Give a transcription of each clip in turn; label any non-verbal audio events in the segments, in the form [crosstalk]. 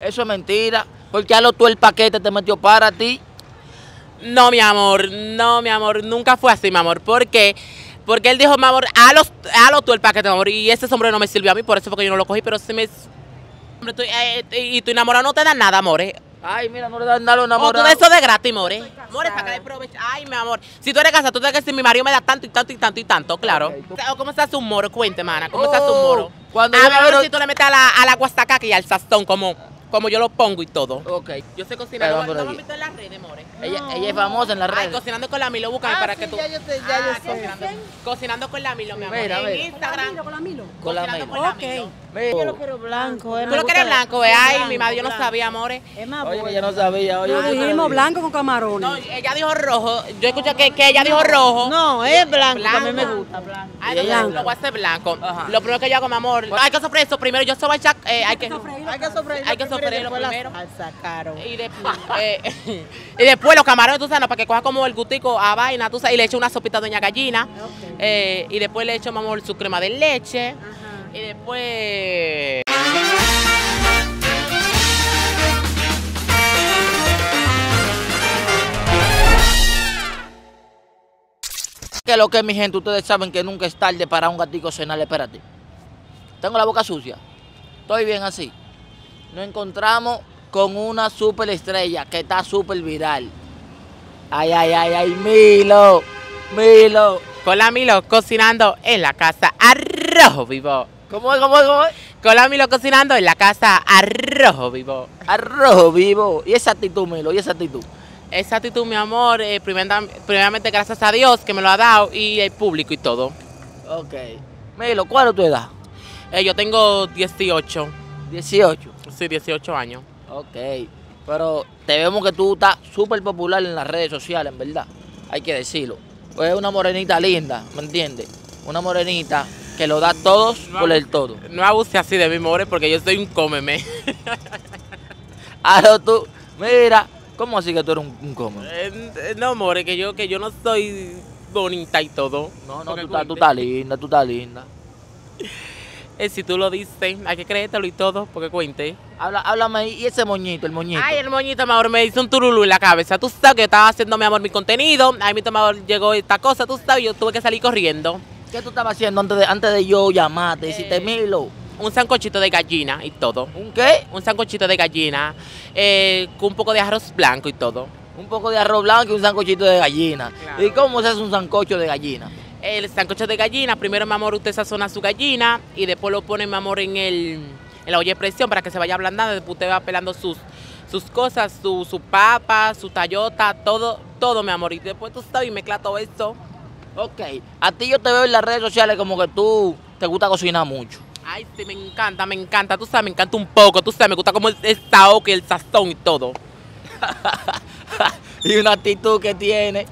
Eso es mentira. Porque a lo tú el paquete te metió para ti. No, mi amor, no, mi amor, nunca fue así, mi amor. ¿Por qué? Porque él dijo, mi amor, halo, halo tú el paquete, mi amor. Y ese sombrero no me sirvió a mí, por eso fue que yo no lo cogí. Pero si me. Hombre, tú- eh, y tu enamorado no te da nada, amores. Ay, mira, no le dan nada a los O tú enamorados. de eso de gratis, more. More, para que le provecho. Ay, mi amor. Si tú eres casada, tú tienes que decir, mi marido me da tanto y tanto y tanto y tanto, claro. Tú- ¿Cómo se hace un moro? Cuente, mana. ¿Cómo se hace un Oh, moro? cuando a veo- si tú le metes a la, a la guasacaca y al sazón, como, como yo lo pongo y todo. Ok. Yo sé cocinar. Pero ¿No, no lo ahí. meto en las redes, more? Ella, ella es famosa en las Ay, redes. cocinando con la Milo, búscame Ah, para sí, que tú. ya yo sé, ya yo Ah, sé. Cocinando, cocinando con la Milo, mi amor. Mira, en mira. Instagram. con la Milo. Con la cocinando Milo. con la Ok. Milo. Mira. Yo lo quiero blanco. eh, Tú me lo quieres blanco, eh. Ay, mi blanco, madre, yo no sabía, amores. Es más Oye, bueno. ella no sabía. Oye, No, yo te dijimos blanco con camarones. No, ella dijo rojo. Yo escuché que, que ella dijo rojo. No, es blanco, que a mí me Blanco. gusta blanco. Ay, no, no, lo voy a hacer blanco. Ajá. Lo primero que yo hago, mi amor, hay que sofreír eso primero. Yo soy echar, eh, hay que Hay que sofreírlo Hay que primero la salsa, caro. Y después, [laughs] eh, [laughs] y después los camarones, tú sabes, no, para que coja como el gustico a vaina, tú sabes, y le echo una sopita de doña gallina. Eh, y después le echo, mi amor, su crema de leche. Ajá. Y después. Que lo que mi gente, ustedes saben que nunca es tarde para un gatico cenar. Espérate. Tengo la boca sucia. Estoy bien así. Nos encontramos con una super estrella que está súper viral. Ay, ay, ay, ay, Milo. Milo. Con la Milo cocinando en la casa arroz vivo. ¿Cómo es, cómo es, cómo es? Con la Milo cocinando en la casa arroz vivo. Arrojo vivo. Y esa actitud, Milo, y esa actitud. Esa actitud, mi amor, eh, primera- primeramente gracias a Dios que me lo ha dado y el público y todo. Ok. Milo, ¿cuál es tu edad? Eh, yo tengo 18, 18. Sí, 18 años. Ok. Pero te vemos que tú estás súper popular en las redes sociales, en verdad. Hay que decirlo. Pues es una morenita linda, ¿me entiendes? Una morenita que lo da todos por el todo. No abuse así de mi more porque yo soy un cómeme. [laughs] Ahora tú, mira, ¿cómo así que tú eres un, un cómodo? Eh, no, more, que yo, que yo no soy bonita y todo. No, no, tú estás, tú cuente. estás linda, tú estás linda. [laughs] Eh, si tú lo dices, hay que creértelo y todo, porque cuente. Habla, háblame ahí, y ese moñito, el moñito. Ay, el moñito, mi amor, me hizo un turulú en la cabeza. Tú sabes que yo estaba haciendo, mi amor, mi contenido. Ahí mi amor llegó esta cosa, tú sabes, yo tuve que salir corriendo. ¿Qué tú estabas haciendo antes de, antes de yo llamarte? Decirte, Eh. Milo, Un sancochito de gallina y todo. ¿un qué? Un sancochito de gallina eh, con un poco de arroz blanco y todo. Un poco de arroz blanco y un sancochito de gallina. Claro. ¿Y cómo se hace un sancocho de gallina? El sancocho de gallina, primero, mi amor, usted sazona su gallina y después lo pone, mi amor, en, el, en la olla de presión para que se vaya ablandando. Después usted va pelando sus, sus cosas, su, su papa, su tallota, todo, todo, mi amor. Y después tú sabes y mezcla todo esto. Ok, a ti yo te veo en las redes sociales como que tú te gusta cocinar mucho. Ay, sí, me encanta, me encanta. Tú sabes, me encanta un poco. Tú sabes, me gusta como el, el saoque, el sazón y todo. [laughs] y una actitud que tiene,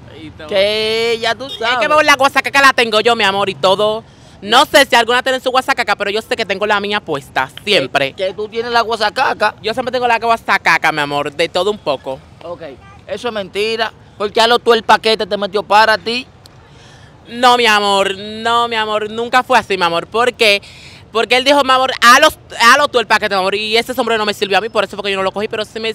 que ya tú Es sabes. que veo la guasacaca la tengo yo, mi amor, y todo. No sé si alguna tiene su guasacaca, pero yo sé que tengo la mía puesta, siempre. Que, que tú tienes la guasacaca. Yo siempre tengo la guasacaca, mi amor, de todo un poco. Ok, eso es mentira. Porque a lo tú el paquete te metió para ti. No, mi amor, no, mi amor, nunca fue así, mi amor. ¿Por qué? Porque él dijo, mi amor, halo, halo tú el paquete, mi amor, y ese sombrero no me sirvió a mí, por eso fue que yo no lo cogí, pero sí me...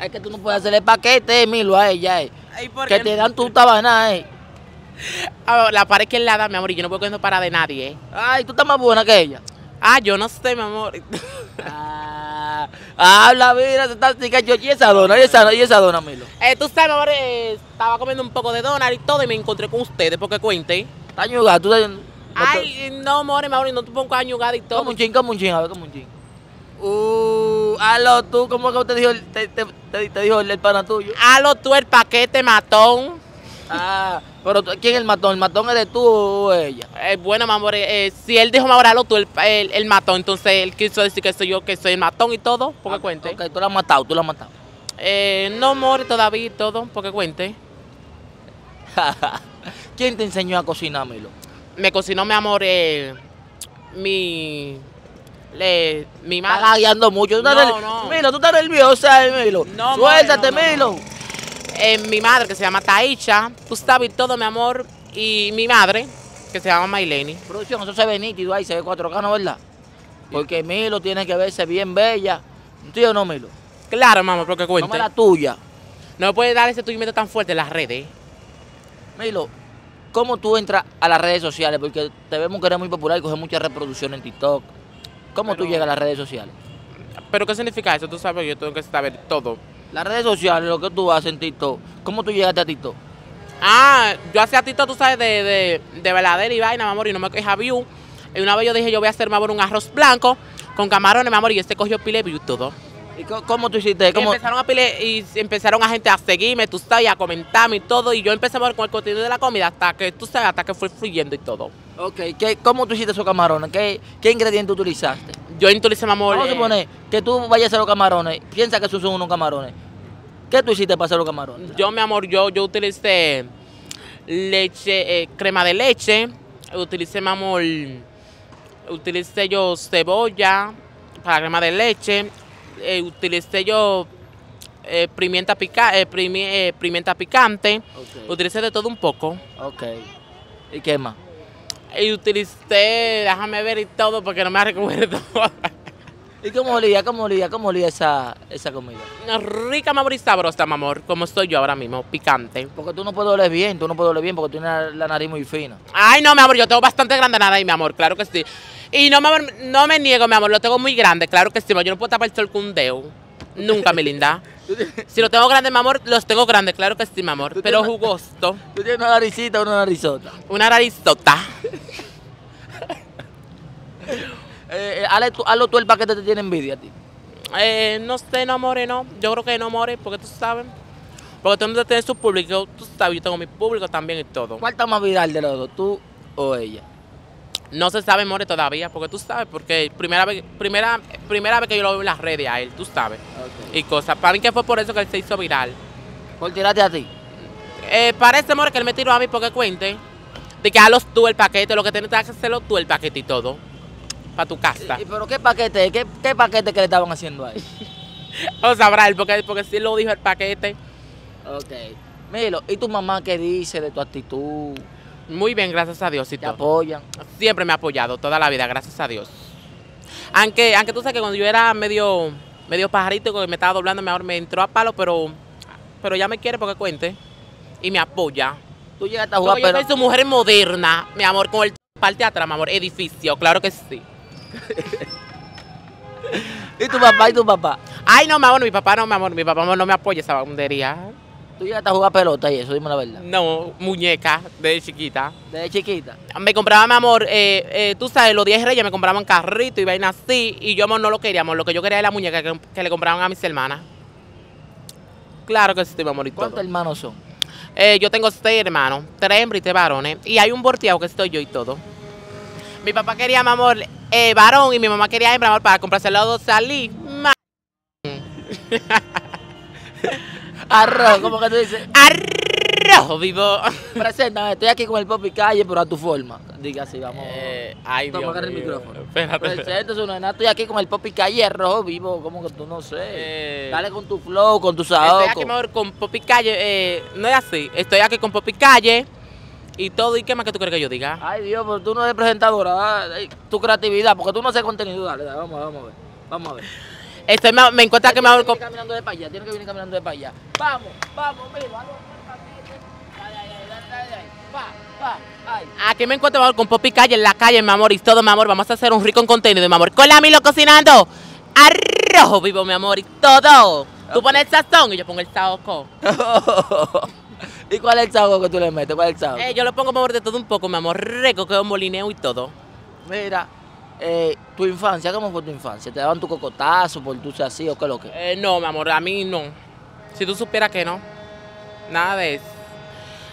Es que tú no puedes hacerle paquete, Milo, a ella. eh. Ay, ¿por Que te dan tu tabana, eh. [laughs] Ah, La pared que él la da, mi amor, y yo no puedo cogiendo para de nadie, ¿eh? Ay, tú estás más buena que ella. Ah, yo no sé, mi amor. [laughs] Ah, habla, mira, se está así que yo. Y esa dona, y esa, y esa dona, Milo. Eh, tú sabes, mi amor, eh, estaba comiendo un poco de donut y todo, y me encontré con ustedes, porque cuente. Está ñugada, tú estás. Ay, no, more, mi amor, y no te pongo añugada y todo. Como un chin, como un chin, a ver, como un chin. Uh, aló, tú, ¿cómo que te dijo, te, te- te dijo el, el pana tuyo? Halo tú el paquete matón. Ah, pero ¿quién es el matón? ¿El matón es de tú o ella? Eh, bueno, mi amor, eh, si él dijo, mi amor, halo tú el, el, el matón, entonces él quiso decir que soy yo, que soy el matón y todo, porque cuente. Ok, tú la has matado, tú la has matado. Eh, no, more todavía y todo, porque cuente. [laughs] ¿Quién te enseñó a cocinar, Milo? Me cocinó, mi amor, eh, mi... Le, mi Estás madre. gagueando mucho. ¿Tú estás No, no. Milo, tú estás nerviosa, eh, Milo. No, Suéltate, no, Milo. eh, mi madre, que se llama Taicha, tú sabes y todo, mi amor, y mi madre, que se llama Maileni. Producción, eso se ve nítido ahí, se ve 4K, ¿no verdad? Porque Milo tiene que verse bien bella ¿Sí o no, Milo? Claro, mamá, porque No cuente. la tuya. No me puede dar ese tuvimiento tan fuerte en las redes. Milo, ¿cómo tú entras a las redes sociales? Porque te vemos que eres muy popular y coges mucha reproducción en TikTok. ¿Cómo tú llegas a las redes sociales? ¿Pero qué significa eso? Tú sabes, yo tengo que saber todo. Las redes sociales, lo que tú haces en TikTok. ¿Cómo tú llegaste a TikTok? Ah, yo hacía TikTok, tú sabes, de, de, de veladera y vaina, mi amor, y no me queja view. Y una vez yo dije, yo voy a hacer, mi amor, un arroz blanco con camarones, mi amor, y este cogió pile view todo. ¿Y cómo tú hiciste? Y ¿Cómo? empezaron a pile, y empezaron a gente a seguirme, tú sabes, y a comentarme y todo. Y yo empecé amor, con el contenido de la comida hasta que, tú sabes, hasta que fue fluyendo y todo. Ok, ¿qué, ¿cómo tú hiciste esos camarones? ¿Qué, qué ingrediente utilizaste? Yo utilicé, mi amor. Vamos a suponer que tú vayas a hacer los camarones, piensa que esos son unos camarones. ¿Qué tú hiciste para hacer los camarones? Yo, mi amor, yo, yo utilicé leche, eh, crema de leche, utilicé, mi amor, utilicé yo cebolla para crema de leche, eh, utilicé yo eh, pimienta, pica, eh, primi- eh, pimienta picante, utilicé de todo un poco. ok. ¿Y qué más? Y utilicé, déjame ver y todo porque no me recuerdo. ¿Y cómo olía? ¿Cómo olía? ¿Cómo olía esa, esa comida? Rica, mi amor, y sabrosa, mi amor, como estoy yo ahora mismo, picante. Porque tú no puedes oler bien, tú no puedes oler bien porque tienes la, nariz muy fina. Ay, no, mi amor, yo tengo bastante grande ahí, mi amor, claro que sí. Y no, mi amor, no me niego, mi amor, lo tengo muy grande, claro que sí, yo no puedo tapar el sol con un dedo. Nunca, mi linda. [laughs] Si lo tengo grande, mi amor, los tengo grandes, claro que sí, mi amor, Tú pero tienes- jugoso. [laughs] ¿Tú tienes una naricita o una narizota? Una narizota. [laughs] Eh, eh, tú- hazlo tú el paquete te tiene envidia a ti. Eh, no sé, no, more, no. Yo creo que no, more, porque tú sabes. Porque todo el mundo tiene su público, tú sabes, yo tengo mi público también y todo. ¿Cuál está más viral de los dos, tú o ella? No se sabe, more, todavía, porque tú sabes, porque primera vez, primera, primera vez que yo lo veo en las redes a él, tú sabes. Y cosas. Para mí que fue por eso que él se hizo viral. Por tirarte a ti. Eh, parece, more, que él me tiró a mí porque cuente de que hazlo tú el paquete, lo que tienes que hacerlo tú el paquete y todo. Para tu casa. ¿Y pero qué paquete? ¿Qué, qué paquete que le estaban haciendo ahí? [laughs] O sabrá él, porque, porque sí lo dijo el paquete. Ok. Milo, ¿y tu mamá qué dice de tu actitud? Muy bien, gracias a Dios y ¿Te todo. apoyan? Siempre me ha apoyado, toda la vida, gracias a Dios. Aunque, aunque tú sabes que cuando yo era medio, medio pajarito, que me estaba doblando, mi amor, me entró a palo, pero, pero ya me quiere porque cuente. Y me apoya. Tú llegaste a jugar, yo pero... soy su mujer moderna, mi amor, con el parte de atrás, mi amor, edificio, claro que sí. [laughs] ¿Y tu papá y tu papá? Ay, no, mi amor, mi papá no, mi amor, mi papá no me apoya esa bandería. Tú llegaste a jugar pelota y eso, dime la verdad. No, muñeca, de chiquita. Desde chiquita. Me compraba, mi amor, eh, eh, tú sabes, los 10 reyes me compraban carrito y vaina así, y yo, amor, no lo queríamos. Lo que yo quería era la muñeca que, que le compraban a mis hermanas. Claro que sí, mi amor, y ¿Cuántos todo. hermanos son? Eh, yo tengo seis hermanos, tres hembras y tres varones, y hay un volteado que estoy yo y todo. Mi papá quería, mi amor, varón, y mi mamá quería hembra, amor, para comprarse los dos salí. [laughs] Arroz, ¿cómo que tú dices? Arroz vivo. Preséntame, estoy aquí con el Popi Calle, pero a tu forma. Diga así, vamos. Eh, ay, Toma, Dios el mío. micrófono. Espérate. Una estoy aquí con el Popi Calle, rojo vivo, como que tú no sé. Eh, Dale con tu flow, con tu Estoy saoco. aquí, mi amor, con Popi Calle. eh, no es así. Estoy aquí con Popi Calle y todo. ¿Y qué más que tú quieres que yo diga? Ay, Dios, pero tú no eres presentadora. tu creatividad, porque tú no haces contenido. Dale, dale, vamos, a ver, vamos a ver. Vamos a ver. Estoy, me, me encuentra que con- venir caminando de para allá, tienes que venir caminando de para allá. Vamos, vamos, mira. Aquí me encuentro, mi amor, con Popi Calle en la calle, mi amor, y todo, mi amor. Vamos a hacer un rico contenido, mi amor. Con la Milo cocinando. Arroz vivo, mi amor, y todo. Tú pones el sazón y yo pongo el saoco. [laughs] ¿Y cuál es el saoco que tú le metes? ¿Cuál es el saoco? Eh, yo lo pongo, mi amor, de todo un poco, mi amor. Rico, que es un molineo y todo. Mira, eh, tu infancia, ¿cómo fue tu infancia? ¿Te daban tu cocotazo por tú ser así o qué es lo que? Eh, no, mi amor, a mí no. Si tú supieras que no. Nada de eso.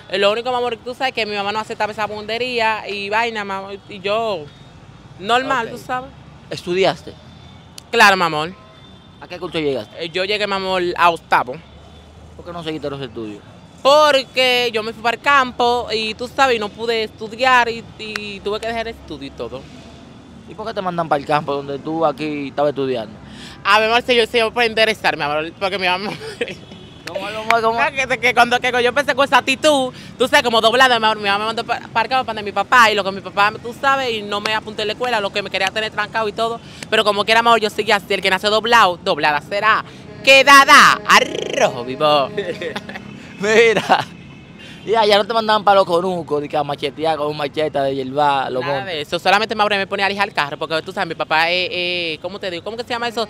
Eh, Lo único, mi amor, que tú sabes que mi mamá no aceptaba esa bundería y vaina, mi amor, y yo. Normal, tú sabes. ¿Estudiaste? Claro, mi amor. ¿A qué curso llegaste? Eh, Yo llegué, mi amor, a octavo. ¿Por qué no seguiste los estudios? Porque yo me fui para el campo y tú sabes, y no pude estudiar y, y tuve que dejar el estudio y todo. ¿Y por qué te mandan para el campo donde tú aquí estabas estudiando? A ver, amor, si yo se puede interesar, mi amor, porque mi mamá. ¿Cómo, cómo, cómo? [laughs] Ah, Que, que cuando que yo empecé con esa actitud, tú sabes, como doblada, mi, mi mamá me mandó para acá para mi papá y lo que mi papá, tú sabes, y no me apunté a la escuela, lo que me quería tener trancado y todo. Pero como quiera, amor, yo seguía así, el que nace doblado, doblada será. Quedada, arrojo vivo. [laughs] Mira. Ya, ya no te mandaban para los conucos, que a machetear con un machete de hierba, los Nada de eso, solamente Mauro me ponía a lijar el carro, porque tú sabes, mi papá es, eh, ¿cómo te digo? ¿Cómo que se llama eso?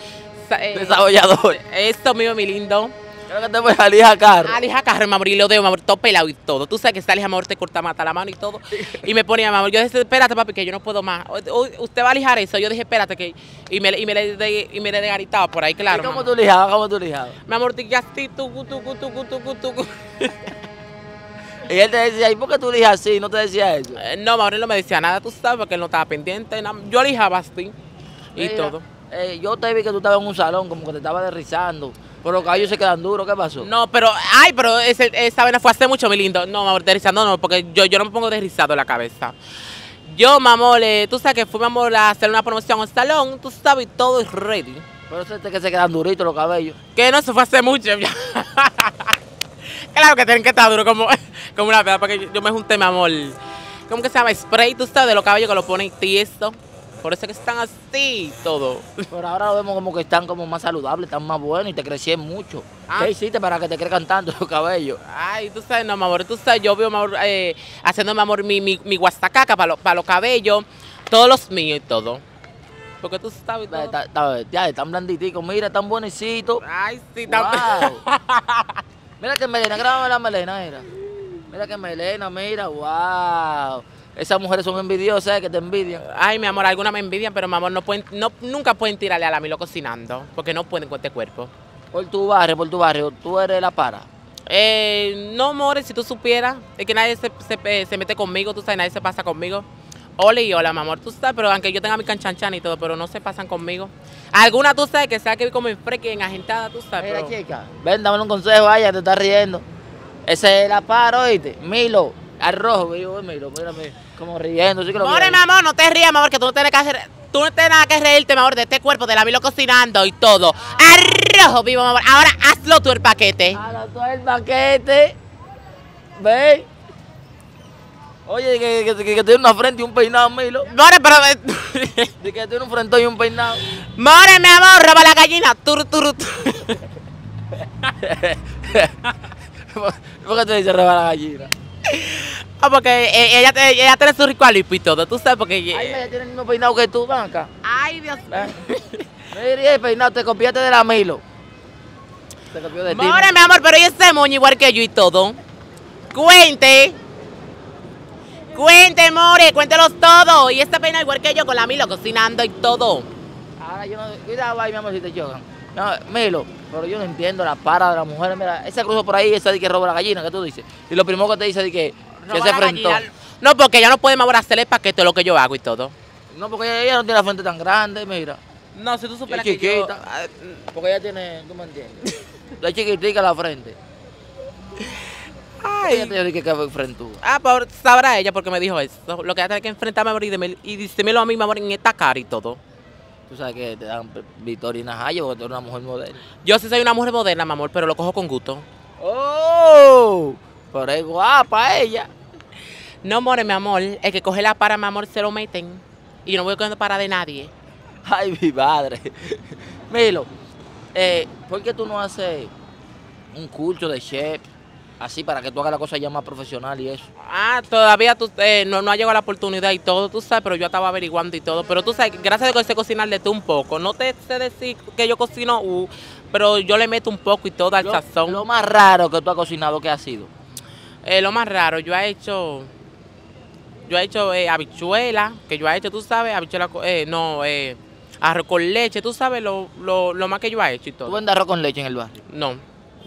Eh, Desarrollador. Esto mío, mi lindo. Creo que te voy a a carro. Ah, lija carro, mamor, y lo dejo, mamor, todo pelado y todo. Tú sabes que esta lija, mamor, te corta mata la mano y todo. Y me ponía, mamor, yo dije, espérate, papi, que yo no puedo más. Usted va a lijar eso. Yo dije, espérate, que. Y me, y me, le, de, y me le degaritaba por ahí, claro. ¿Y cómo tú lijabas? ¿Cómo tú lijabas? Mi amor, te así, tucu, tucu, tucu, tucu, tucu. Y él te decía, ¿y por qué tú lijas así? No te decía eso. Eh, No, él no me decía nada, tú sabes, porque él no estaba pendiente. nada. Yo lijaba así. Y todo. eh, yo te vi que tú estabas en un salón, como que te estabas derrizando. Pero los caballos se quedan duros, ¿qué pasó? No, pero, ay, pero ese, esa vena fue hace mucho, mi lindo. No, mamor, deslizando no, porque yo, yo no me pongo deslizado en la cabeza. Yo, mamor, eh, tú sabes que fui, mamor, a hacer una promoción en el salón, tú sabes, y todo es ready. Pero es que se quedan duritos los cabellos. Que no, eso fue hace mucho. [laughs] claro que tienen que estar duro como, como una peda, porque yo, yo me junté, mi amor. ¿Cómo que se llama? Spray, tú sabes, de los cabellos que lo ponen tiesto. Por eso es que están así, todo. Pero ahora lo vemos como que están como más saludables, están más buenos y te crecieron mucho. Ah. ¿Qué hiciste para que te crezcan tanto los cabellos? Ay, tú sabes, no, mi amor, tú sabes, yo veo, mi amor, eh, haciendo, mi amor, mi, mi, mi guastacaca para los, para los cabellos, todos los míos y todo. Porque tú sabes todo. Está- está- Ya, están blanditicos, mira, están buenecitos. Ay, sí, Wow. también. [laughs] mira que melena, grábame la melena, mira. Mira que melena, mira, wow. Esas mujeres son envidiosas, ¿eh? que te envidian. Ay, mi amor, algunas me envidian, pero mi amor, no pueden, no, nunca pueden tirarle a la Milo cocinando, porque no pueden con este cuerpo. Por tu barrio, por tu barrio, tú eres la para. Eh, no, more, si tú supieras, es que nadie se, se, eh, se mete conmigo, tú sabes, nadie se pasa conmigo. Hola y hola, mi amor, tú sabes, pero aunque yo tenga mi canchanchan y todo, pero no se pasan conmigo. Algunas tú sabes que sea que vi como en freque, en agentada, tú sabes, Mira, pero... chica, ven, dame un consejo, vaya, te estás riendo. Ese es la para, oíste. Milo, al rojo, Milo, mira, como riendo, sí que lo More, mi amor, no te rías, mi amor, que tú no tienes que hacer... Tú no tienes nada que reírte, mi amor, de este cuerpo, de la Milo cocinando y todo. Arrojo, vivo, mi amor. Ahora hazlo tú el paquete. Ahora tú el paquete. Ven. Oye, que, que, que, que tiene una frente y un peinado, Milo. More, pero... De [laughs] que tiene un frente y un peinado. More, mi amor, roba la gallina. Tur, tur, tur. [laughs] ¿Por qué te dice robar la gallina? Ah, porque eh, ella, ella tiene su rico alipo y todo, tú sabes, porque... Ay, ella tiene el mismo peinado que tú, acá. Ay, Dios Ven. [laughs] Mira, el peinado, te copiaste de la Milo. Te copió de ti. More, mi amor, pero ella se moña igual que yo y todo. Cuente. Cuente, More, cuéntelos todo. Y esta pena igual que yo con la Milo cocinando y todo. Ahora yo no. Cuidado ahí, mi amor, si te chocan. No, Milo, pero yo no entiendo la para de las mujeres. Mira, esa cruzó por ahí, esa de que roba la gallina, que tú dices. Y lo primero que te dice de que, que se enfrentó. No, porque ella no puede, mi amor, hacerle el paquete lo que yo hago y todo. No, porque ella no tiene la frente tan grande, mira. No, si tú supieras que yo- Porque ella tiene, tú me entiendes. [laughs] La chiquitica la frente. Ella Ay. tiene que frente. Ah, pero sabrá ella porque me dijo eso. Lo que ella tiene que enfrentarme y, y dísemelo a mí, mi amor, en esta cara y todo. Tú sabes que te dan Victoria Najayo porque tú eres una mujer moderna. Yo sí soy una mujer moderna, mi amor, pero lo cojo con gusto. ¡Oh! Pero es guapa ella. No, more, mi amor. El que coge la para, mi amor, se lo meten. Y yo no voy cogiendo para de nadie. Ay, mi madre. Milo, eh, ¿por qué tú no haces un curso de chef? Así para que tú hagas la cosa ya más profesional y eso. Ah, todavía tú, eh, no, no ha llegado la oportunidad y todo, tú sabes, pero yo estaba averiguando y todo. Pero tú sabes, gracias a Dios que sé cocinar de tú un poco. No te sé decir que yo cocino, uh, pero yo le meto un poco y todo al Lo, sazón. lo más raro que tú has cocinado, ¿qué ha sido? Eh, lo más raro, yo he hecho, yo he hecho eh, habichuela, que yo he hecho, tú sabes, habichuela, eh, no, eh, arroz con leche, tú sabes lo, lo, lo más que yo he hecho y ¿Tú todo. vendes arroz con leche en el barrio? No,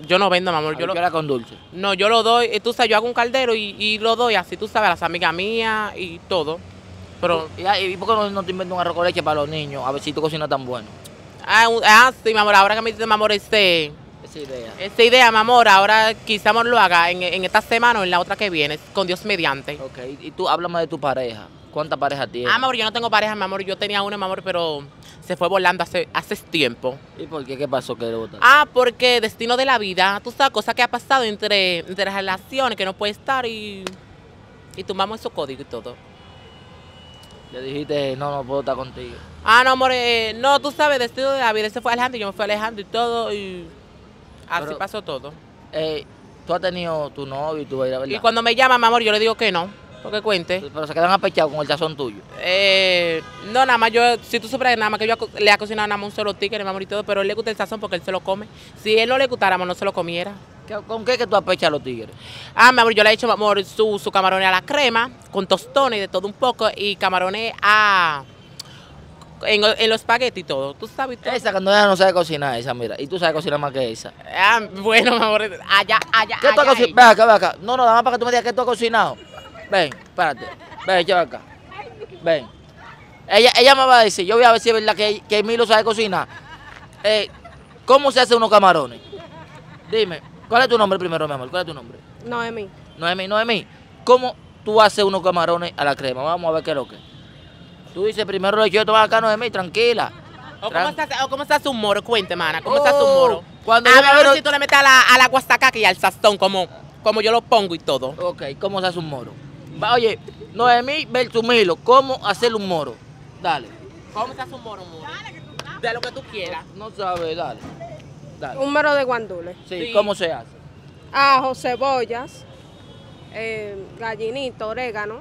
yo no vendo, mi amor, yo lo, Habichuela con dulce. no, yo lo doy, eh, tú sabes, yo hago un caldero y, y lo doy así, tú sabes, a las amigas mías y todo. Pero, ¿Y, ah, y por qué no, no te inventas un arroz con leche para los niños? A ver si tú cocinas tan bueno. ah, ah, sí, mi amor, ahora que me dice, mi amor, este, Esa idea. esta idea, mi amor, ahora quizá amor, lo haga en, en esta semana o en la otra que viene, con Dios mediante. Ok, y tú háblame de tu pareja. ¿Cuántas parejas tienes? Ah, mi amor, yo no tengo pareja, mi amor. Yo tenía una, mi amor, pero se fue volando hace, hace tiempo. ¿Y por qué? ¿Qué pasó que botaste? Ah, porque destino de la vida, tú sabes, cosa que ha pasado entre, entre las relaciones que no puede estar y, y tumbamos esos códigos y todo. Le dijiste, no, no puedo estar contigo. Ah, no, amor, eh, no, tú sabes, destino de la vida, se fue Alejandro y yo me fui alejando y todo y así Pero- pasó todo. Eh, tú has tenido tu novio y tu ¿verdad? Y cuando me llama, mi amor, yo le digo que no, porque cuente. Pero se quedan apechados con el chazón tuyo. Eh, no, nada más yo, si tú supieras nada más que yo le ha cocinado nada más un solo tigre, mi amor, y todo, pero él le gusta el sazón porque él se lo come. Si él no le gustara, amor, no se lo comiera. ¿Qué- ¿Con qué que tú apechas a los tigres? Ah, mi amor, yo le he hecho, mi amor, su, su camarones a la crema, con tostones de todo un poco, y camarones a... En, en los espaguetis y todo, tú sabes todo. Esa cuando ella no sabe cocinar, esa, mira. Y tú sabes cocinar más que esa. Ah, bueno, mi amor, allá, allá, ¿Qué tú has allá cocinado? ella. Ven acá, ven acá. No, no, nada más para que tú me digas qué tú has cocinado. Ven, espérate. Ven, echa acá. Ven. Ella, ella me va a decir, yo voy a ver si es verdad que, que Milo sabe cocinar. Eh, ¿Cómo se hace unos camarones? Dime, ¿cuál es tu nombre primero, mi amor? ¿Cuál es tu nombre? Noemí. Noemí, Noemí, ¿cómo tú haces unos camarones a la crema? Vamos a ver qué es lo que es. Tú dices primero lo yo tomar acá, Noemí, tranquila. ¿O Tran- cómo, se hace, o cómo se hace un moro? Cuente, mana, ¿cómo se hace un Oh, moro? cuando a ver, si tú le metes a la, a la guasacaca y al sazón, como, como yo lo pongo y todo. Ok, ¿cómo se hace un moro? Va, Oye, Noemí versus Milo, ¿cómo hacer un moro? Dale. ¿Cómo se hace un moro, moro? De lo que tú quieras. No sabe, dale. Dale. Un mero de guandules. Sí, Sí. ¿cómo se hace? Ajo, cebollas, eh, gallinito, orégano.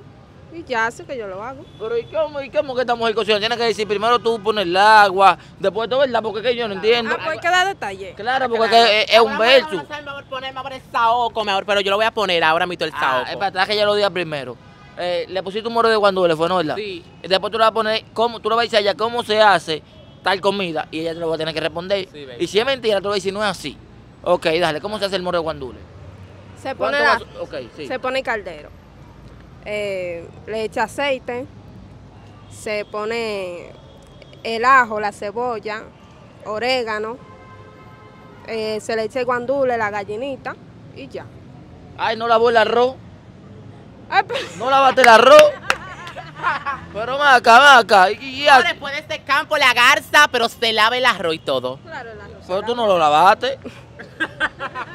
Y ya así que yo lo hago. Pero ¿y cómo, y cómo que esta mujer cocina? Tienes que decir primero tú pones el agua, después todo, ¿verdad? Porque que yo no entiendo. Ah, pues hay que dar detalle. Claro, porque Claro. es, es un verso. a vamos a poner, poner saoco, mi amor, pero yo lo voy a poner ahora mismo el Ah, saoco. es para que ella lo diga primero. Eh, le pusiste un moro de guandule, ¿fue no, verdad? Sí. Y después tú le vas a poner, cómo, tú le vas a decir a ella cómo se hace tal comida y ella te lo va a tener que responder. Sí, y si es mentira, tú le vas a decir, no es así. Ok, dale, ¿cómo se hace el moro de guandule? Se pone, ¿Cuánto la- vas- Ok, sí. se pone caldero. Eh, le echa aceite. Se pone el ajo, la cebolla, orégano. eh, se le echa el guandule, la gallinita. Y ya. Ay, no lavó el arroz. Ay, pero- No lavaste el arroz. Pero ven acá. Y, y- y- Ahora después de este campo la garza, pero se lava el arroz y todo. Claro, pero tú no lo lavaste.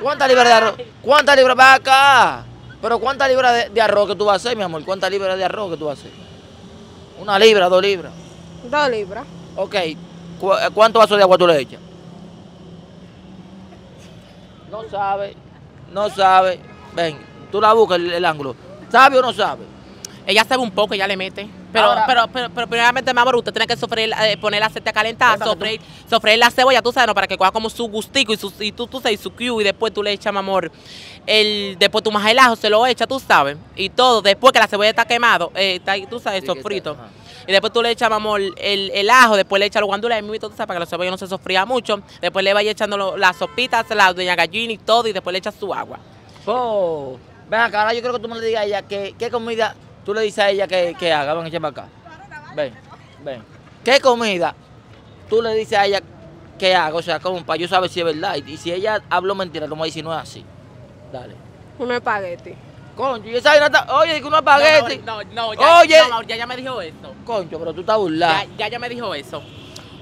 ¿Cuántas libras de arroz? ¿Cuántas libras? Ven acá. Pero ¿cuántas libras de, de arroz que tú vas a hacer, mi amor? ¿Cuántas libras de arroz que tú vas a hacer? Una libra, dos libras. Dos libras. Ok. ¿Cu- ¿Cuántos vasos de agua tú le echas? No sabe. No sabe. Ven, tú la buscas el, el ángulo. ¿Sabe o no sabe? Ella sabe un poco, ella le mete. Pero, Ahora- pero, pero, pero primeramente, mi amor, usted tiene que sofreír, eh, poner el aceite a calentar, sofreír, sofreír la cebolla, tú sabes, ¿no? para que coja como su gustico y, su, y tú, tú sabes, su cue, y después tú le echas, mi amor, el, después tú más el ajo, se lo echas, tú sabes, y todo, después que la cebolla está quemado, eh, está, tú sabes, Sí, está- sofrito. Y después tú le echas, mi amor, el, el ajo, después le echas los guandules, tú sabes, para que la cebolla no se sofría mucho. Después le vayas echando lo- las sopitas, la doña gallina y todo, y después le echas su agua. Oh, ven acá, ahora yo creo que tú me le digas a ella que, qué comida tú le dices a ella que, que haga. Ven, echa para acá. Ven, ven. ¿Qué comida tú le dices a ella que haga? O sea, como para yo saber si es verdad. Y, si ella habló mentira, tú me dices no es así. Dale. Un espagueti. Concho, y esa vaina está- Oye, que uno espagueti. No, no, no, ya, Oye. no, amor, ya, ya me dijo eso. Concho, pero tú estás burlada. Ya, ya, ya me dijo eso.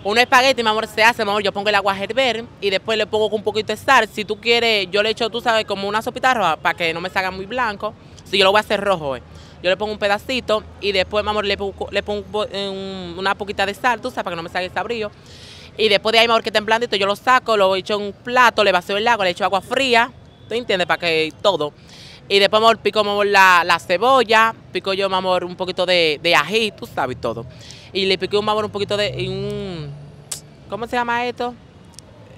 Un espagueti, mi amor, se hace, mi amor, yo pongo el agua a hervir y después le pongo un poquito de sal. Si tú quieres, yo le echo, tú sabes, como una sopita roja para que no me salga muy blanco. Si yo lo voy a hacer rojo, eh. Yo le pongo un pedacito y después, mi amor, le pongo, le pongo un po- un- una poquita de sal, tú sabes, para que no me salga el sabrillo. Y después de ahí, mi amor, que esté en blandito, yo lo saco, lo echo en un plato, le vacío el agua, le echo agua fría, ¿tú entiendes? Para que todo. Y después, mi amor, pico, mi amor, la, la cebolla, pico yo, mi amor, un poquito de, de ají, tú sabes, todo. Y le piqué, mi amor, un poquito de... un- ¿Cómo se llama esto?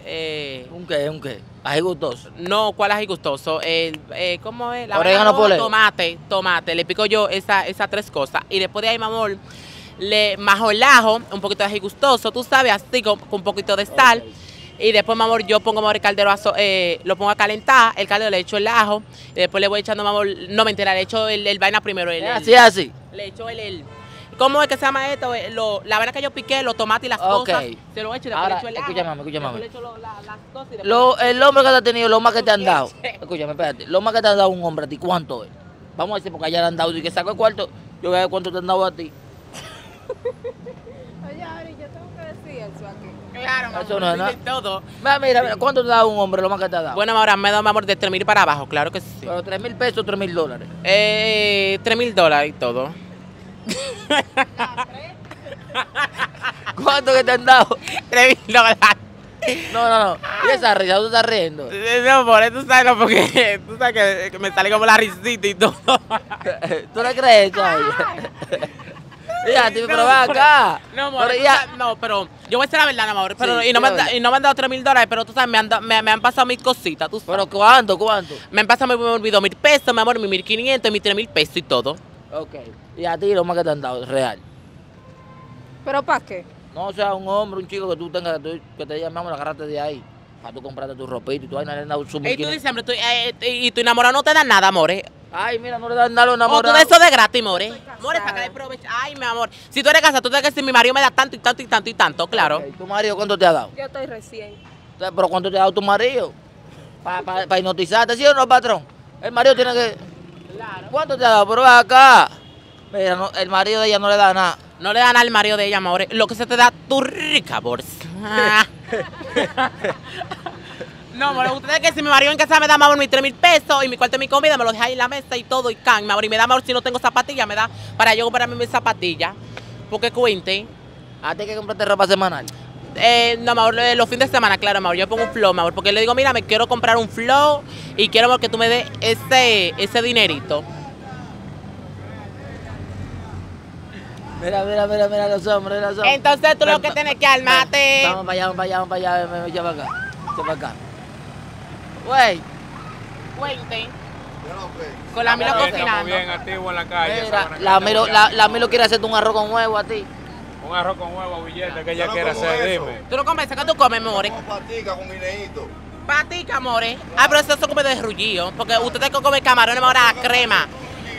Eh, ¿Un qué? ¿Un qué? Ají gustoso. no, ¿cuál es gustoso? El, eh, ¿Cómo es? La Orégano. Tomate, tomate. Le pico yo esa- esas tres cosas. Y después de ahí, mi amor, le majo el ajo, un poquito de ají gustoso, tú sabes, así con, con un poquito de sal. Y después, mi amor, yo pongo, mi amor, el caldero, a so- eh, lo pongo a calentar, el caldero le echo el ajo, y después le voy echando, mi amor, no mentira, le echo el, el vaina primero. El, el- así, así. le echo el, el- ¿Cómo es que se llama esto? Eh, Lo, la vaina que yo piqué, los tomates y las Ok. cosas. Se lo echo y después Ahora, le echo el después mami. le echo lo- la- las cosas y después- Lo, el hombre que te ha tenido, lo más que te han dado. Escúchame, espérate. Lo más que te han dado un hombre a ti, ¿cuánto es? Vamos a decir, porque allá le han dado. Y que saco el cuarto, yo voy a ver cuánto te han dado a ti. [laughs] Oye, Ari, yo tengo que decir eso aquí. Claro, mi Eso no es nada. todo. Mira, mira, mira, ¿cuánto te da un hombre lo más que te ha dado? Bueno, ahora me da mi amor de 3 mil para abajo, claro que sí. Pero 3 mil pesos, 3 mil dólares. Eh, 3 mil dólares y todo. [laughs] ¿Cuánto que te han dado? 3 mil dólares. No, no, no. ¿Y esa risa? ¿Tú te estás riendo? No, por eso tú sabes, no, porque tú sabes que, me sale como la risita y todo. [laughs] ¿Tú le crees ella? Ya, tío, pero ve acá. No, amor, Pero ya- no, pero yo voy a decir la verdad, amor. Pero, Sí, y, no me han, y no me han dado 3 mil dólares, pero tú sabes, me han, da- me, me han pasado mis cositas, tú sabes. ¿Pero cuánto, cuánto? Me han pasado, me, me olvidó mil pesos, mi amor, mis mil quinientos, mis tres mil pesos y todo. Ok. Y a ti lo más que te han dado, real. ¿Pero para qué? No, o sea, un hombre, un chico que tú tengas, que, tú- que te llamamos, agarrate de ahí. Para tú comprarte tu ropita y tú ahí no le han dado su Y tú 1500. dices, hombre, tú- eh, eh, y tu enamorado no te da nada, amores. Ay, mira, no le dan nada a los O tú enamorados. de eso de gratis, more. More, saca de provecho. Ay, mi amor. Si tú eres casada, tú tienes que decir, mi marido me da tanto y tanto y tanto y tanto, claro. Ok, ¿Tu marido cuánto te ha dado? Yo estoy recién. ¿Pero cuánto te ha dado tu marido? Para hipnotizarte, ¿sí o no, patrón? El marido tiene que... Claro. ¿Cuánto te ha dado? Pero ve acá. Mira, no, el marido de ella no le da nada. No le dan al marido de ella, amor. Lo que se te da tu rica bolsa. [laughs] No, amor, usted tiene que si mi marido en casa me da, amor, mis 3 mil pesos y mi cuarto de mi comida, me lo deja ahí en la mesa y todo, y can, amor, y me da, amor, si no tengo zapatillas, me da para yo comprarme mis zapatillas. Porque cuente. A ti que comprarte ropa semanal. Eh, no, amor, los fines de semana, claro, amor, yo pongo un flow, amor, porque le digo, mira, me quiero comprar un flow y quiero, amor, que tú me des ese, ese dinerito. Mira, mira, mira, mira los hombres, los hombres. Entonces tú lo que tienes que armarte. Vamos para allá, vamos para allá, vamos para allá, ven, para acá. Para acá. Güey, Cuente. Con la Milo cocinando. Estamos bien activos en la calle. mira, la Milo, la, la Milo quiere hacerte un arroz con huevo a ti. Un arroz con huevo, billete, que ella no quiere como hacer, eso. dime. Tú no comes, ¿qué tú comes, more? Como patica con guineíto. Patica, more. Ah, pero eso se come de rullido. Porque usted tiene que comer camarones, amor, a la crema.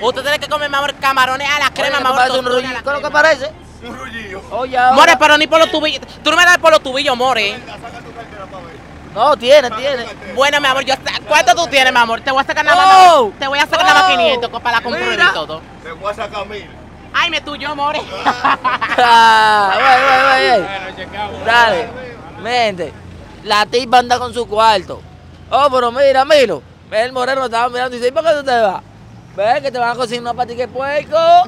Usted tiene que comer, amor, camarones a la crema, Oye, ¿qué amor. parece un la ¿Qué es lo que parece? Un rullillo. Oye, ahora- More, pero ni por los tubillos. Tú no me das por los tubillos, more. Saca tu cartera para ver. No, tiene, tiene. Bueno, mi amor, yo ¿cuánto tú tienes, mi amor? Te voy a sacar nada más. Oh. Te voy a sacar nada más Oh. 500 co- para la compra y todo. Te voy a sacar mil. Ay, me tuyo, more. [laughs] Ah. Bueno, checamos. Dale, mente. La tipa anda con su cuarto. Oh, pero mira, Milo. El moreno estaba mirando y dice, ¿y por qué tú te vas? Ve que te van a cocinar una patica de puerco. [laughs]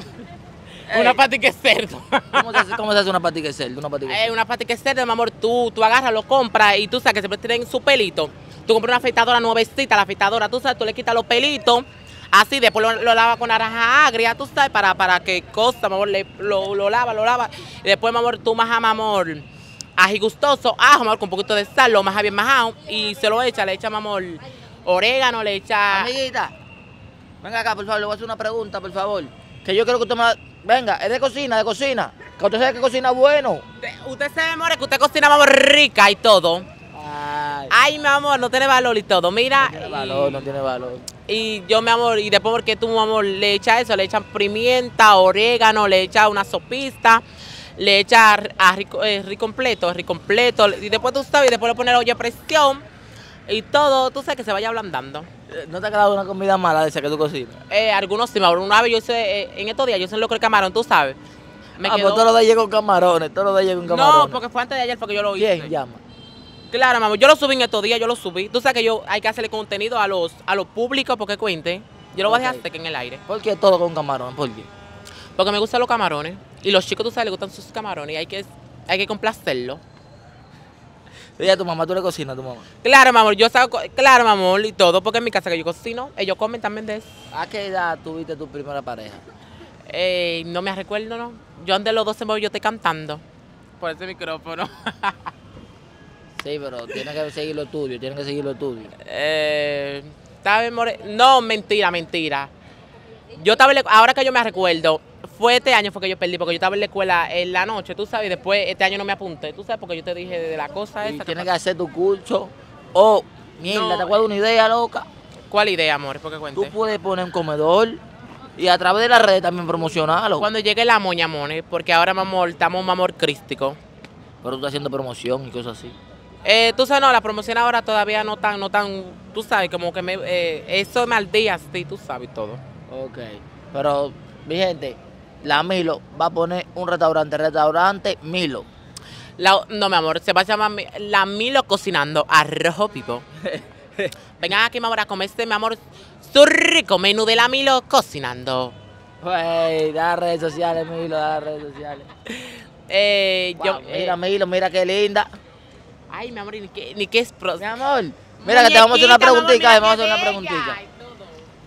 Una patica de cerdo. ¿Cómo se, hace, ¿Cómo se hace una patica de cerdo? Una patica de Eh, cerdo. una patica de cerdo, mi amor, tú, tú agarras, lo compras y tú sabes que siempre tienen su pelito. Tú compras una afeitadora nuevecita, la afeitadora, tú sabes, tú le quitas los pelitos, así, después lo, lo lavas con naranja agria, tú sabes, para, para que cosa, mi amor, le- lo, lo lava, lo lava. Y después, mi amor, tú majas, mi amor, ají gustoso, ajo, mi amor, con un poquito de sal, lo majas bien majado y se lo echa, le echa, mi amor, orégano, le echa... Amiguita, venga acá, por favor, le voy a hacer una pregunta, por favor. Que yo quiero que usted me... Venga, es de cocina, de cocina. Que usted sabe que cocina bueno. Usted sabe, amor, que usted cocina, mi amor, rica y todo. Ay, Ay, mi amor, no tiene valor y todo. Mira. no tiene y- valor, no tiene valor. Y yo, mi amor, y después porque tú, mi amor, le echas eso, le echan pimienta, orégano, le echas una sopista, le echas a rico, eh, riz completo, riz completo, y después tú sabes, y después le pones la olla a presión y todo, tú sabes que se vaya ablandando. Eh, ¿No te ha quedado una comida mala de esa que tú cocinas? Eh, algunos sí, mi amor, una vez yo hice, eh, en estos días, yo hice loco el camarón, tú sabes. Me ah, quedó- pues todos los de ayer con camarones, todos los de ayer con camarones. No, porque fue antes de ayer fue que yo lo hice. ¿Quién llama? Claro, mamá, yo lo subí en estos días, yo lo subí. Tú sabes que yo hay que hacerle contenido a los, a los públicos porque cuente. Yo lo voy a dejar seca en el aire. ¿Por qué todo con camarones? ¿Por qué? Porque me gustan los camarones. Y los chicos, tú sabes, les gustan sus camarones y hay que, hay que complacerlo. Dile a tu mamá, tú le cocinas a tu mamá. Claro, mi amor, yo saco, claro, mi amor, y todo, porque en mi casa que yo cocino, ellos comen también de eso. ¿A qué edad tuviste tu primera pareja? Eh, no me recuerdo, ¿no? Yo ande los 12 yo estoy cantando. Por ese micrófono. [laughs] Sí, pero tienes que seguir lo tuyo, tienes que seguir lo tuyo. Eh, estaba en More- No, mentira, mentira. Yo estaba en la- ahora que yo me recuerdo, fue este año fue que yo perdí, porque yo estaba en la escuela en la noche, tú sabes, y después este año no me apunté, tú sabes, porque yo te dije de la cosa Y esa. tienes que hacer tu curso. O, mierda, No, ¿te acuerdas de una idea loca? ¿Cuál idea, amor? Porque Tú puedes poner un comedor y a través de las redes también promocionarlo. Cuando llegue la moña, amor, porque ahora, mi amor, estamos, mi amor, crístico. Pero tú estás haciendo promoción y cosas así. Eh, tú sabes, no, la promoción ahora todavía no tan, no tan, tú sabes, como que me, eh, eso me al día, sí, tú sabes todo. Ok. Pero, mi gente, la Milo va a poner un restaurante, restaurante Milo. La- no, mi amor, se va a llamar la Milo cocinando arroz vivo. [laughs] Vengan aquí, mi amor, a comer este, mi amor, su rico menú de la Milo cocinando. Güey, da redes sociales, Milo, da redes sociales. Eh, yo, Wow, eh, mira, Milo, mira qué linda. Ay, mi amor, y ni qué, ni qué es pro- Mi amor, mira que te vamos a hacer una preguntita, mira vamos a hacer una preguntita.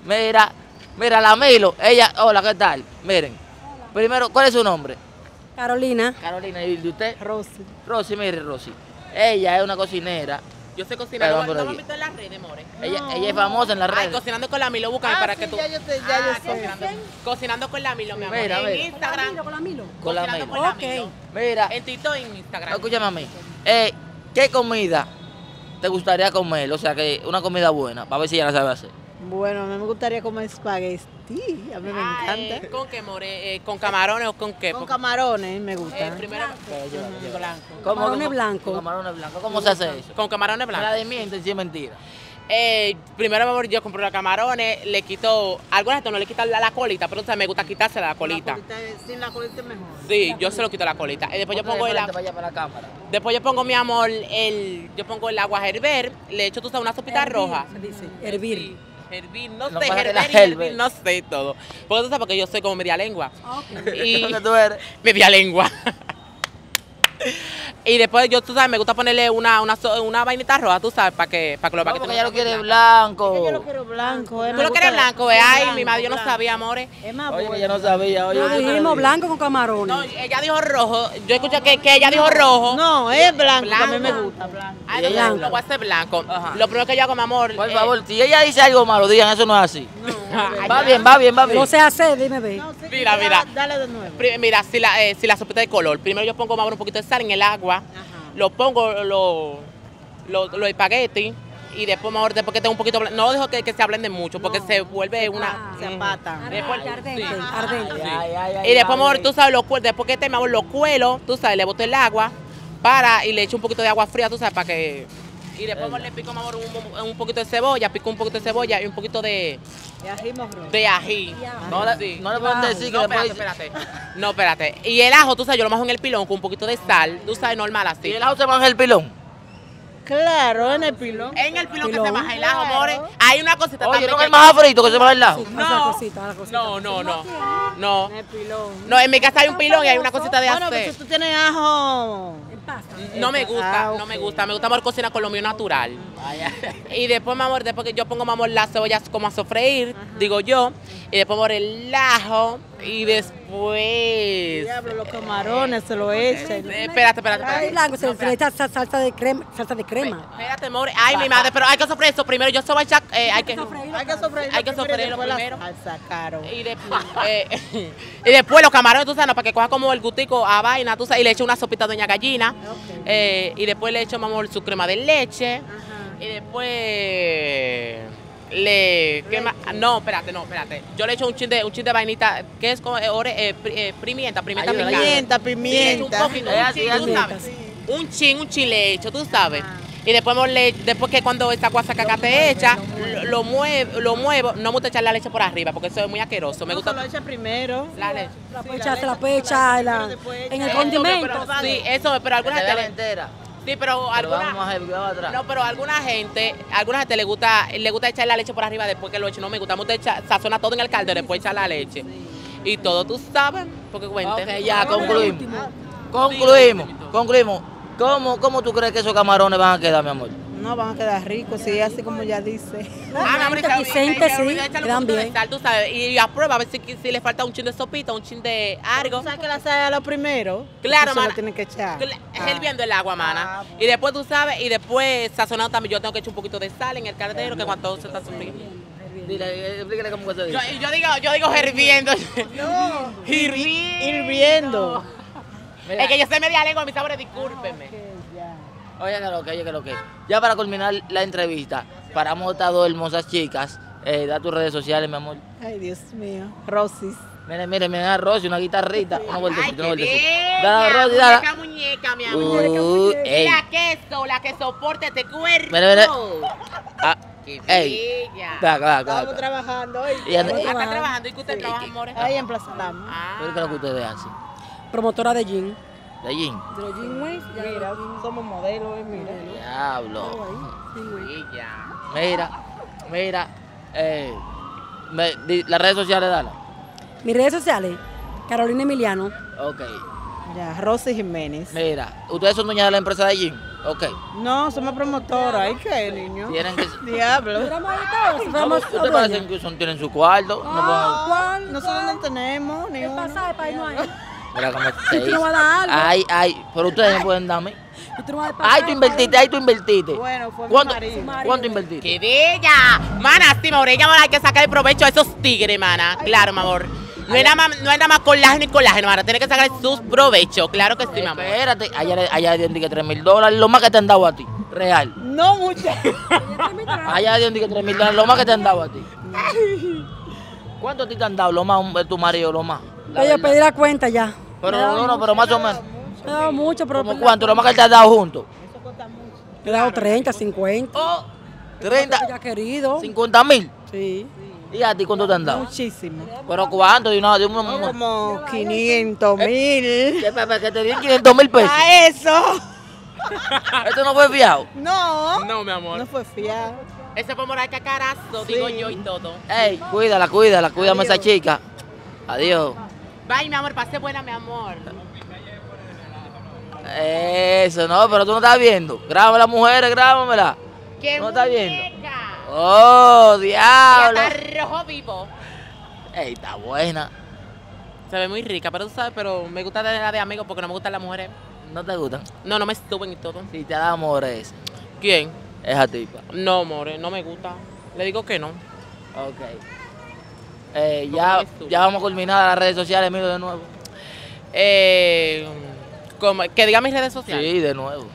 Mira, mira, la Milo, ella, hola, ¿qué tal? Miren, primero, ¿cuál es su nombre? Carolina. Carolina, ¿y de usted? Rosy. Rosy, mire, Rosy. Ella es una cocinera. Yo sé cocinar, Perdón ¿no, por no me aquí. han visto en las redes, more? Ella, ella es famosa en las Ay, redes. cocinando con la Milo, búscame Ah, para sí, que tú. ya yo te- ya yo Ah, sé. Cocinando, cocinando con la Milo, mi amor. Mira, en mira. Instagram. Con la Milo. Con la cocinando Milo. con la Ok. Milo. Mira, En Tito en Instagram. escúchame a mí. Eh, ¿Qué comida te gustaría comer? O sea, que una comida buena, para ver si ella la sabe hacer. Bueno, a mí me gustaría comer espagueti. A mí me Ah, encanta. eh, ¿Con qué, more? Eh, ¿Con camarones o con qué? Con camarones me eh, gusta. primero, Ujú, blanco. ¿Cómo- Camarones blancos. con Camarones blancos. ¿Cómo se hace eso? con camarones La blancos. de miente, sí es mentira. Eh, primero, mi amor, yo compro los camarones, le quito, algunas gente no le quitan la, la colita, pero o sea, me gusta quitarse la colita. Sin la colita es mejor. Sí, yo se lo quito la colita. Y después yo pongo el, cámara. después yo pongo mi amor, el, yo pongo el agua a hervir, le echo tú sabes una sopita Hervir, roja. se dice, hervir. Sí, hervir, no, No sé, hervir hervir, no sé todo. Porque tú sabes porque yo soy como media lengua. Y [laughs] ¿Dónde tú eres? media lengua. Y después yo, tú sabes, me gusta ponerle una, una, una vainita roja, tú sabes, para que, para que los No, porque no ella lo quiere vean. blanco. Yo lo quiero blanco. eh, Tú lo quieres blanco, ve, ay, mi blanco, madre, yo no blanco. sabía, amores. Es más Oye, yo no sabía. Oye, No, yo no dijimos sabía. blanco con camarones. No, ella dijo rojo, yo escuché que, que ella dijo rojo. No, es blanco, a mí me Blanco. gusta. Blanco. Ay, no, Blanco. lo voy a hacer blanco. Ajá. Lo primero que yo hago, mi amor. Por eh, favor, si ella dice algo malo, digan, eso no es así. ay, Va bien, va bien, va bien. No sé hacer, dime ve. No, sí, Mira, mira. Dale de nuevo. Mira, si la, eh, si la sopita de color, primero yo pongo más un poquito de sal en el agua, Ajá. lo pongo, lo, lo, los espaguetis, y después, mejor, después que tengo un poquito, no dejo que, que se ablenden mucho, porque No. se vuelve una... Ah, se. Después- Ardente, sí. ardente. Ay, ay, ay, Y después, mejor, tú sabes, lo, cuel- después que te me hago los cuelos, tú sabes, le boto el agua, para, y le echo un poquito de agua fría, tú sabes, para que... Y después le pico, amor, un, un poquito de cebolla, pico un poquito de cebolla y un poquito de, Y ají morrón. de ají. No le, Sí. no le pueden decir que No, después... espérate, espérate. No, espérate. Y el ajo, tú sabes, yo lo majo en el pilón con un poquito de sal, tú sabes, normal ¿Y así. el ajo se manja el pilón? Claro, en el pilón. En el pilón que se Pilón. maja el ajo, amores, hay una cosita Oye, también no que- el más frito que se maja el ajo. No. la cosita, la cosita. No, no, no. No. En el pilón. No, en mi casa hay un pilón y hay una cosita de Bueno, hacer. pues si tú tienes ajo. Pasta. No me gusta, Ah, no me gusta. Me gusta más cocinar con lo mío natural. [laughs] Y después, mi amor, después que yo pongo, mi amor, las cebollas como a sofreír, digo yo. Y después, mi amor, el ajo. Y después. Diablo, los camarones se lo echan. Eh, espérate, espérate, Ay, echa sa- salsa de crema. Salsa de crema. Espérate, amor. Ay, mi madre, pero hay que sofreír eso primero. Yo se voy a echar. eh, hay que. Hay que sofreírlo Hay que sofreírlo la primero. salsa, caro. Y después, [laughs] eh, y después los camarones, tú sabes, no, para que coja como el gustico a vaina, tú sabes, y le echo una sopita doña gallina. Eh, y después le echo, mi amor, su crema de leche. Ajá. Y después le. ¿qué más? No, espérate, no, espérate. Yo le echo un chin de, un chin de vainita, que es como eh, ore- eh, eh, pimienta, pimienta Ayuda, picante. Pimienta, Sí, pimienta. Un poquito, un chin, tú sabes. Un chin, un chin le echo, tú sabes. Ajá. Y después, le- después que cuando esa guasacaca te echa, lo, muevo, lo muevo. No me gusta echar la leche por arriba porque eso es muy asqueroso. Me No, gusta se lo echa primero. la leche. Sí, la se la leche, en el condimento. Pero- sí, eso, pero alguna Que gente te entera. Sí, pero alguna, atrás. no, pero alguna gente, alguna gente le gusta, le gusta echar la leche por arriba después que lo eche. No me gusta, gusta echar, sazona todo en el caldo y después echar la leche. Y todo tú sabes, porque cuente. Ok, ya, concluimos. Concluimos, concluimos. ¿Cómo, ¿Cómo tú crees que esos camarones van a quedar, mi amor? No, van a quedar ricos, sí, así como ya dice. Ah, Vicente, sí, quedan bien. sal, tú sabes, y, y aprueba a ver si, si le falta un chin de sopita, un chin de algo. ¿Tú sabes que la sal a lo primero? Claro, mana. tienen que echar. Ah. Es hirviendo el agua, mana. Ah, Y después tú sabes, y después sazonado también. Yo tengo que echar un poquito de sal en el caldero, que cuando se está sofriendo. Dile, explícale cómo se Yo, dice. yo digo, yo digo hirviendo. No, [laughs] Hirviendo. hirviendo. Es que yo sé media lengua, mis sabores, discúlpenme. Oye, que lo que, oye, que lo que. Ya para culminar la entrevista, paramos estas dos hermosas chicas. Eh, da tus redes sociales, mi amor. Ay, Dios mío. Rosis. Miren, miren, miren a Rosy, una guitarrita. Una Ay, vueltecita, una qué vueltecita. Dale, Rosy, muñeca, dale. muñeca, mi amor. Uh. La queso, la que soporte este cuerpo. Mira, mira. Ah, Qué ey. bella. Acá, Estamos trabajando hoy. Y está trabajando y que usted trabaja, amores. Ahí en Plaza Lama. Ah. ¿Pero qué es lo que ustedes hacen? Promotora de gin. De jean. De los jean Wings, ya Mira, somos modelos, eh, mira. Diablo. Mira, mira. Eh, me- di- las redes sociales, dale. Mis redes sociales, Carolina Emiliano. Ok. Ya, Rosy Jiménez. Mira, ustedes son dueñas de la empresa de jean. Ok. No, somos promotoras. ¿Y qué, niño? Tienen que. [laughs] Diablo. Ustedes parecen que son, tienen su cuarto. No pongan- ¿Cuál? Nosotros no tenemos ni ¿Qué pasa? Para no hay. [laughs] Mira cómo [laughs] no a dar algo. Ay, ay, pero ustedes me pueden darme. Tú no Ay, tú invertiste, ay, tú invertiste. Bueno, fue mi ¿Cuánto, marido. ¿Cuánto invertiste? ¡Qué bella! Mana, sí, mi amor, ella hay que sacar el provecho a esos tigres, mana. Claro, mi amor. No es nada más, no es nada más colágeno y colágeno, mana. Tiene que sacar sus provechos. Claro que sí, mi amor. Espérate, allá, allá dieron que 3 mil dólares, lo más que te han dado a ti, real. No, mucha. [laughs] Allá dieron que 3 mil dólares, lo más que te han dado a ti. ¿Cuánto a ti te han dado, lo más, tu marido, lo más? La verdad. pedí la cuenta ya. Pero no, no, pero más o menos. Me ha dado mucho, pero. ¿Cómo cuánto? Lo más que te han dado juntos. Me ha dado 30, 50. Oh, 30, Ya querido. 50 mil. Sí, ¿Y a ti cuánto te han dado? muchísimo. ¿Pero cuánto? De una, de un, un- Como 500 mil. ¿Qué, Pepe, que te di 500 mil pesos. ¿A eso? [laughs] Esto no fue fiado. No. No, mi amor. No fue fiado. Ese fue morar cacarazo, digo yo y todo. Ey, cuídala, cuídala, cuídame esa chica. Adiós. Bye, mi amor, pase buena, mi amor. Eso, no, pero tú no estás viendo. Grábame las mujeres, grábamela. ¿Qué ¿No está viendo? Oh, Ella diablo. está rojo vivo. Ey, está buena. Se ve muy rica, pero tú sabes, pero me gusta tenerla de amigos porque no me gustan las mujeres. ¿No te gustan? No, no me suben y todo. Si te da amores, ¿Quién? esa tipa. No, amores, no me gusta. Le digo que no. Ok. Eh, ¿Cómo ya, ya vamos a culminar las redes sociales, miro de nuevo. Eh, como- que diga mis redes sociales. Sí, de nuevo.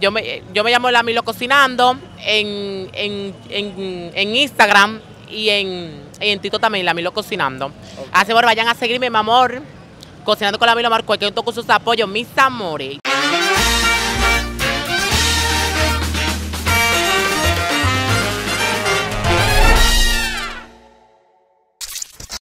Yo me, yo me llamo La Milo Cocinando en, en, en, en Instagram y en, y en Tito también, La Milo Cocinando. Así que vayan a seguirme, mi amor. Cocinando con La Milo Mar, cualquier toco sus apoyos, mis amores.